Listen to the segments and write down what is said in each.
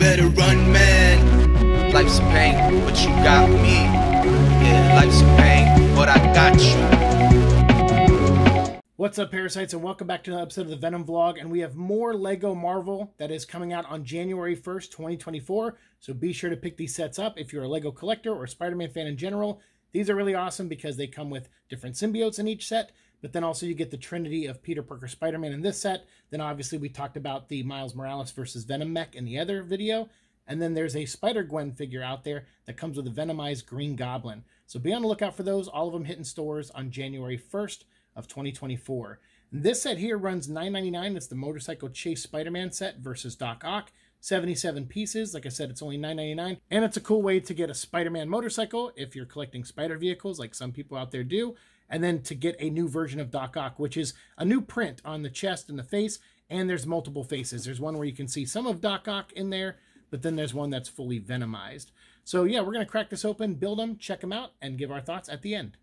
better run, man. Life's a pain, but you got me. Yeah, life's a pain, but I got you. What's up, Parasites, and welcome back to another episode of the Venom Vlog. And we have more Lego Marvel that is coming out on January 1st, 2024. So be sure to pick these sets up if you're a Lego collector or Spider Man fan in general. These are really awesome because they come with different symbiotes in each set, but then also you get the trinity of Peter Parker Spider Man in this set. Then obviously we talked about the Miles Morales versus Venom mech in the other video. And then there's a Spider Gwen figure out there that comes with a Venomized Green Goblin. So be on the lookout for those. All of them hitting stores on January 1st of 2024. This set here runs $9.99. It's the Motorcycle Chase Spider-Man set versus Doc Ock. 77 pieces. Like I said, it's only $9.99. And it's a cool way to get a Spider-Man motorcycle if you're collecting spider vehicles like some people out there do. And then to get a new version of Doc Ock, which is a new print on the chest and the face. And there's multiple faces. There's one where you can see some of Doc Ock in there, but then there's one that's fully venomized. So yeah, we're going to crack this open, build them, check them out, and give our thoughts at the end.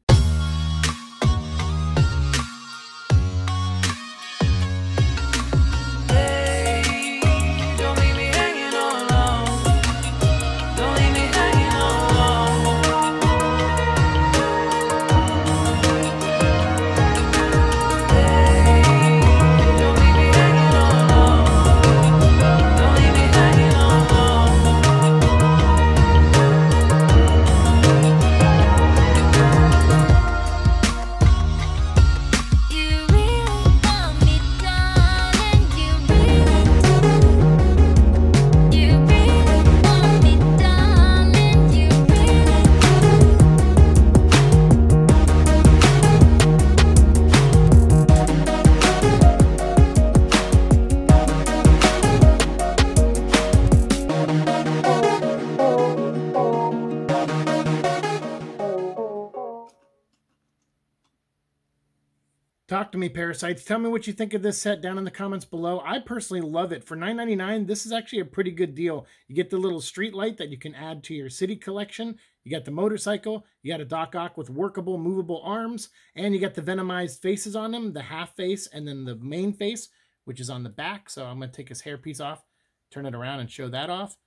Talk to me, Parasites. Tell me what you think of this set down in the comments below. I personally love it. For $9.99, this is actually a pretty good deal. You get the little street light that you can add to your city collection. You got the motorcycle. You got a Doc Ock with workable, movable arms. And you got the Venomized faces on him, the half face, and then the main face, which is on the back. So I'm going to take his hairpiece off, turn it around, and show that off.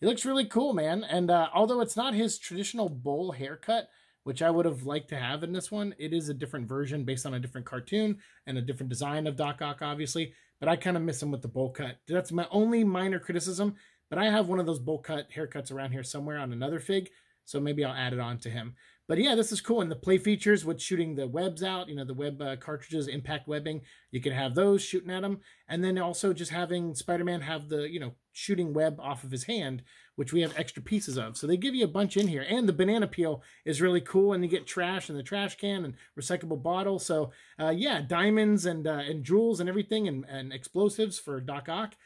He looks really cool, man. And uh, although it's not his traditional bowl haircut, which I would have liked to have in this one. It is a different version based on a different cartoon and a different design of Doc Ock, obviously, but I kind of miss him with the bowl cut. That's my only minor criticism, but I have one of those bowl cut haircuts around here somewhere on another fig, so maybe I'll add it on to him. But yeah, this is cool. And the play features with shooting the webs out, you know, the web uh, cartridges, impact webbing, you can have those shooting at him. And then also just having Spider-Man have the, you know, shooting web off of his hand, which we have extra pieces of. So they give you a bunch in here. And the banana peel is really cool. And you get trash in the trash can and recyclable bottle. So uh, yeah, diamonds and uh, and jewels and everything and, and explosives for Doc Ock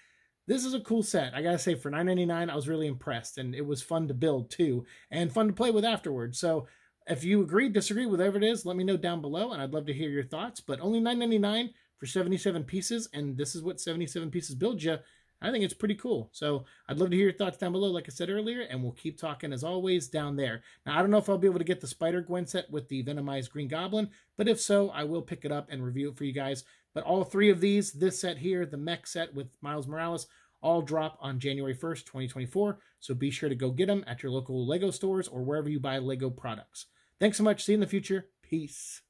this is a cool set. I gotta say, for $9.99, I was really impressed, and it was fun to build too, and fun to play with afterwards. So if you agree, disagree, whatever it is, let me know down below, and I'd love to hear your thoughts. But only $9.99 for 77 pieces, and this is what 77 pieces build you. I think it's pretty cool. So I'd love to hear your thoughts down below, like I said earlier, and we'll keep talking as always down there. Now, I don't know if I'll be able to get the Spider Gwen set with the Venomized Green Goblin, but if so, I will pick it up and review it for you guys. But all three of these, this set here, the mech set with Miles Morales, all drop on January 1st, 2024. So be sure to go get them at your local Lego stores or wherever you buy Lego products. Thanks so much. See you in the future. Peace.